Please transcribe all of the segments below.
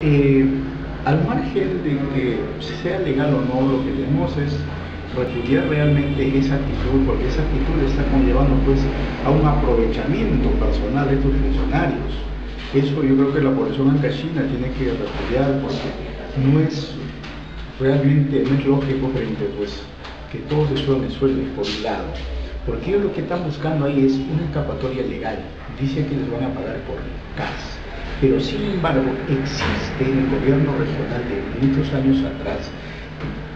Eh, al margen de que sea legal o no, lo que tenemos es repudiar realmente esa actitud, porque esa actitud está conllevando pues a un aprovechamiento personal de estos funcionarios. Eso yo creo que la población ancashina tiene que repudiar porque no es realmente, no es lógico frente pues que todos se suban el por un lado. Porque ellos lo que están buscando ahí es una escapatoria legal. Dicen que les van a pagar por CAS pero sin embargo existe en el gobierno regional de muchos años atrás,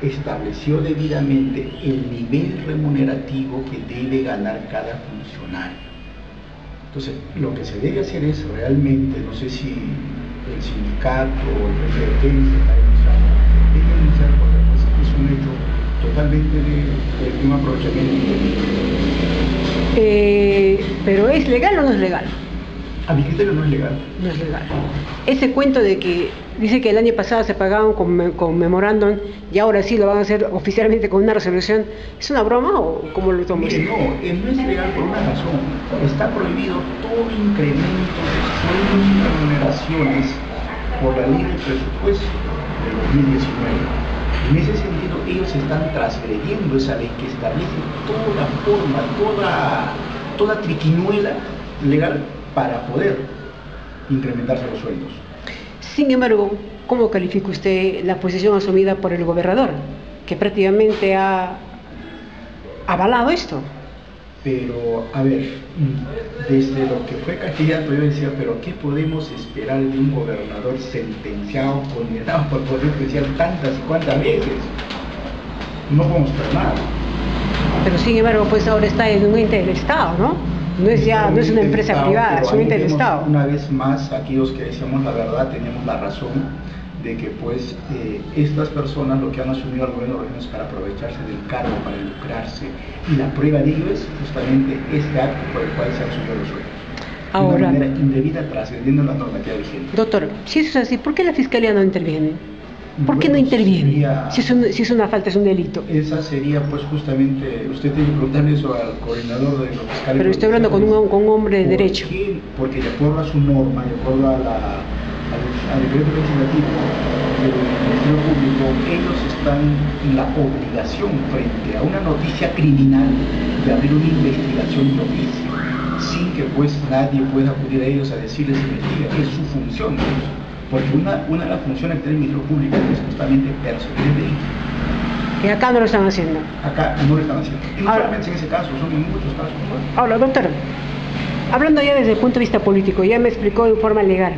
estableció debidamente el nivel remunerativo que debe ganar cada funcionario. Entonces, lo que se debe hacer es realmente, no sé si el sindicato o el PPT está denunciando, es denunciar porque es un hecho totalmente de, un aprovechamiento. Eh, pero ¿es legal o no es legal? A mi criterio no es legal. No es legal. Ese cuento de que dice que el año pasado se pagaban con, con memorándum y ahora sí lo van a hacer oficialmente con una resolución, ¿es una broma o cómo lo tomas? no, eh, no es legal por una razón. Está prohibido todo incremento de sueldos y remuneraciones por la ley de presupuesto de 2019. En ese sentido, ellos están transgrediendo esa ley que establece toda forma, toda, toda triquiñuela legal para poder incrementarse los sueldos. Sin embargo, ¿cómo califica usted la posición asumida por el gobernador, que prácticamente ha avalado esto? Pero, a ver, desde lo que fue candidato yo decía, pero ¿qué podemos esperar de un gobernador sentenciado, condenado por poder judicial tantas y cuantas veces? No podemos esperar nada. Pero sin embargo, pues ahora está en un ente del Estado, ¿no? No es ya, no es una empresa privada, es un ente del Estado. Una vez más, aquí los que decíamos la verdad tenemos la razón de que pues eh, estas personas lo que han asumido al gobierno es para aprovecharse del cargo, para lucrarse, y la prueba de ello es justamente este acto por el cual se han subido los sueldos. Ahora, de manera indebida, trascendiendo la normativa vigente. Doctor, si eso es así, ¿por qué la Fiscalía no interviene? ¿Por qué no interviene? si, es una falta, es un delito. Esa sería, pues, justamente, usted tiene que preguntar eso al coordinador de los fiscales. Pero estoy hablando con un, con un hombre de derecho. Porque de acuerdo a su norma, de acuerdo a la, al, decreto legislativo del Ministerio Público, ellos están en la obligación frente a una noticia criminal de abrir una investigación de oficio, sin que pues nadie pueda acudir a ellos a decirles investiga, es su función. Porque una, una de las funciones que tiene el Ministerio Público es justamente perseguir el delito. Y acá no lo están haciendo. Acá no lo están haciendo. Y no solamente en ese caso, son en muchos casos. Ahora, doctor, hablando ya desde el punto de vista político, ya me explicó de forma legal.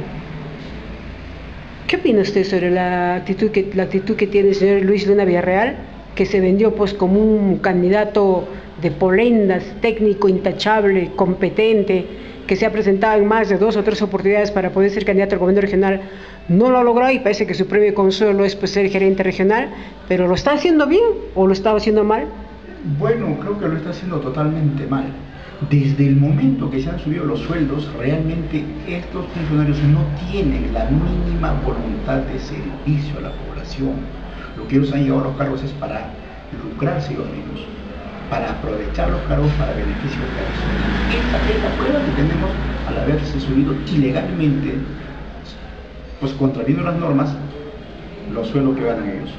¿Qué opina usted sobre la actitud que, la actitud que tiene el señor Luis Luna Villarreal, que se vendió pues como un candidato de polendas, técnico, intachable, competente, que se ha presentado en más de dos o tres oportunidades para poder ser candidato al gobierno regional, no lo ha logrado y parece que su premio consuelo es pues, ser gerente regional, pero ¿lo está haciendo bien o lo estaba haciendo mal? Bueno, creo que lo está haciendo totalmente mal. Desde el momento que se han subido los sueldos, realmente estos funcionarios no tienen la mínima voluntad de servicio a la población. Lo que ellos han llevado a los cargos es para lucrarse ellos mismos para aprovechar los cargos para beneficio personal. Esta es la prueba que tenemos al haberse subido ilegalmente, pues contraviendo las normas, los sueldos que ganan ellos.